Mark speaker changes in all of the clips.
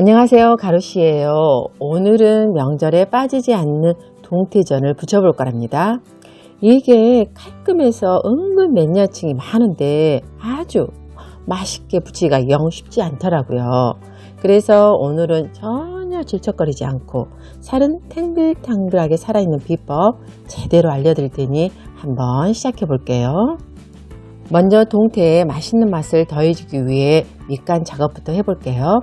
Speaker 1: 안녕하세요 가루씨예요. 오늘은 명절에 빠지지 않는 동태전을 부쳐볼 거랍니다. 이게 깔끔해서 은근 맨야층이 많은데 아주 맛있게 부치기가 영 쉽지 않더라고요. 그래서 오늘은 전혀 질척거리지 않고 살은 탱글탱글하게 살아있는 비법 제대로 알려드릴 테니 한번 시작해 볼게요. 먼저 동태의 맛있는 맛을 더해주기 위해 밑간 작업부터 해볼게요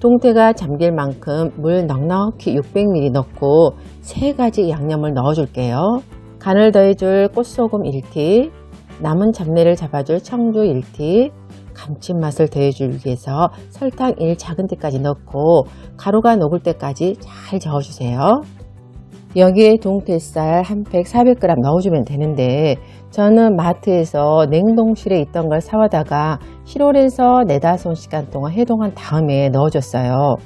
Speaker 1: 동태가 잠길 만큼 물 넉넉히 600ml 넣고 3가지 양념을 넣어줄게요. 간을 더해줄 꽃소금 1티, 남은 잡내를 잡아줄 청주 1티, 감칠맛을 더해주기 위해서 설탕 1 작은티까지 넣고 가루가 녹을 때까지 잘 저어주세요. 여기에 동태살 한 팩 400g 넣어주면 되는데 저는 마트에서 냉동실에 있던 걸 사와다가 7월에서 4, 5시간 동안 해동한 다음에 넣어줬어요.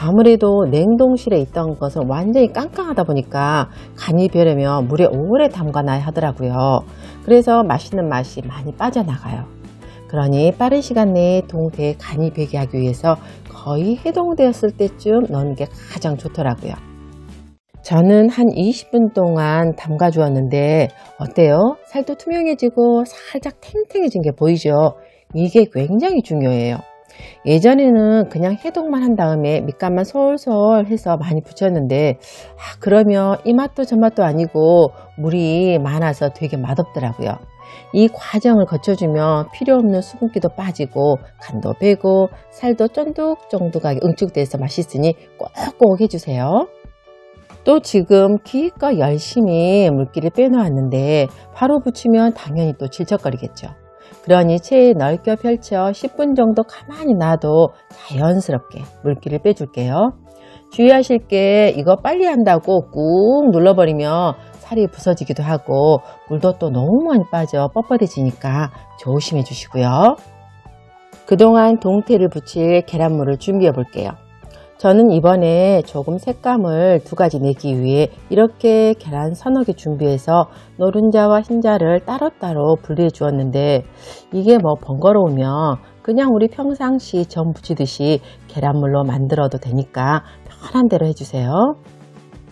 Speaker 1: 아무래도 냉동실에 있던 것은 완전히 깡깡하다 보니까 간이 배려면 물에 오래 담가놔야 하더라고요. 그래서 맛있는 맛이 많이 빠져나가요. 그러니 빠른 시간 내에 동태에 간이 배게 하기 위해서 거의 해동되었을 때쯤 넣는 게 가장 좋더라고요. 저는 한 20분 동안 담가 주었는데 어때요? 살도 투명해지고 살짝 탱탱해진 게 보이죠? 이게 굉장히 중요해요. 예전에는 그냥 해동만 한 다음에 밑간만 솔솔 해서 많이 붙였는데 아, 그러면 이 맛도 저 맛도 아니고 물이 많아서 되게 맛없더라고요. 이 과정을 거쳐주면 필요 없는 수분기도 빠지고 간도 배고 살도 쫀득쫀득하게 응축돼서 맛있으니 꼭꼭 해주세요. 또 지금 기껏 열심히 물기를 빼놓았는데 바로 붙이면 당연히 또 질척거리겠죠. 그러니 체에 넓게 펼쳐 10분 정도 가만히 놔도 자연스럽게 물기를 빼줄게요. 주의하실 게 이거 빨리 한다고 꾹 눌러버리면 살이 부서지기도 하고 물도 또 너무 많이 빠져 뻣뻣해지니까 조심해 주시고요. 그동안 동태를 붙일 계란물을 준비해 볼게요. 저는 이번에 조금 색감을 두 가지 내기 위해 이렇게 계란 서너 개 준비해서 노른자와 흰자를 따로따로 분리해 주었는데 이게 뭐 번거로우면 그냥 우리 평상시 전 부치듯이 계란물로 만들어도 되니까 편한 대로 해주세요.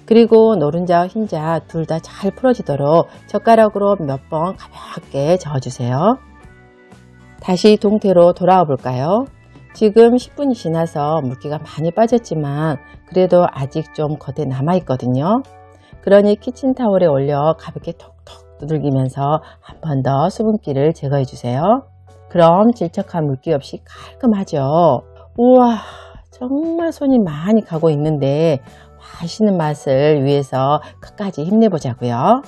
Speaker 1: 그리고 노른자와 흰자 둘 다 잘 풀어지도록 젓가락으로 몇 번 가볍게 저어주세요. 다시 동태로 돌아와 볼까요? 지금 10분이 지나서 물기가 많이 빠졌지만 그래도 아직 좀 겉에 남아 있거든요. 그러니 키친타올에 올려 가볍게 톡톡 두들기면서 한 번 더 수분기를 제거해 주세요. 그럼 질척한 물기 없이 깔끔하죠. 우와 정말 손이 많이 가고 있는데 맛있는 맛을 위해서 끝까지 힘내보자고요.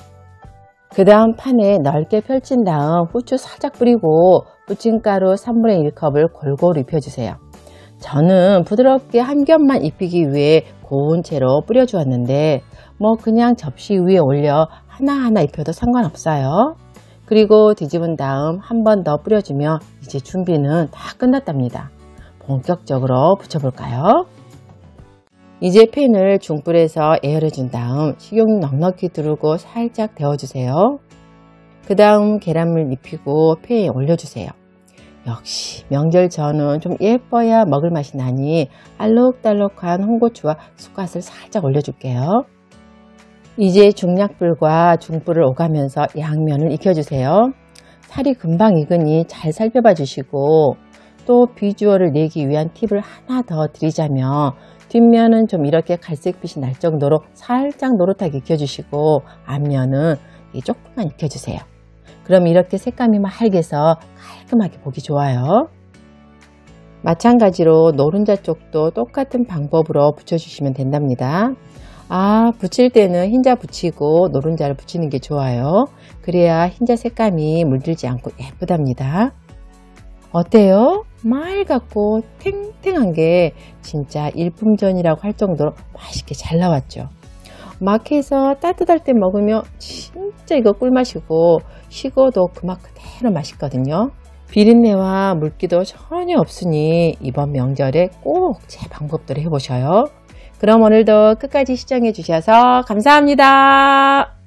Speaker 1: 그 다음 판에 넓게 펼친 다음 후추 살짝 뿌리고 부침가루 3분의 1컵을 골고루 입혀주세요. 저는 부드럽게 한 겹만 입히기 위해 고운 채로 뿌려주었는데 뭐 그냥 접시 위에 올려 하나하나 입혀도 상관없어요. 그리고 뒤집은 다음 한 번 더 뿌려주면 이제 준비는 다 끝났답니다. 본격적으로 붙여볼까요? 이제 팬을 중불에서 에어를 준 다음 식용유 넉넉히 두르고 살짝 데워주세요. 그 다음 계란물 입히고 팬에 올려주세요. 역시 명절 전은 좀 예뻐야 먹을 맛이 나니 알록달록한 홍고추와 쑥갓을 살짝 올려줄게요. 이제 중약불과 중불을 오가면서 양면을 익혀주세요. 살이 금방 익으니 잘 살펴봐 주시고 또 비주얼을 내기 위한 팁을 하나 더 드리자면 뒷면은 좀 이렇게 갈색빛이 날 정도로 살짝 노릇하게 익혀주시고 앞면은 조금만 익혀주세요. 그럼 이렇게 색감이 맑게서 깔끔하게 보기 좋아요. 마찬가지로 노른자 쪽도 똑같은 방법으로 붙여주시면 된답니다. 아 붙일 때는 흰자 붙이고 노른자를 붙이는 게 좋아요. 그래야 흰자 색감이 물들지 않고 예쁘답니다. 어때요? 맑았고 탱탱한 게 진짜 일품전이라고 할 정도로 맛있게 잘 나왔죠. 마켓에서 따뜻할 때 먹으면 진짜 이거 꿀맛이고 식어도 그 맛 그대로 맛있거든요. 비린내와 물기도 전혀 없으니 이번 명절에 꼭 제 방법대로 해보셔요. 그럼 오늘도 끝까지 시청해 주셔서 감사합니다.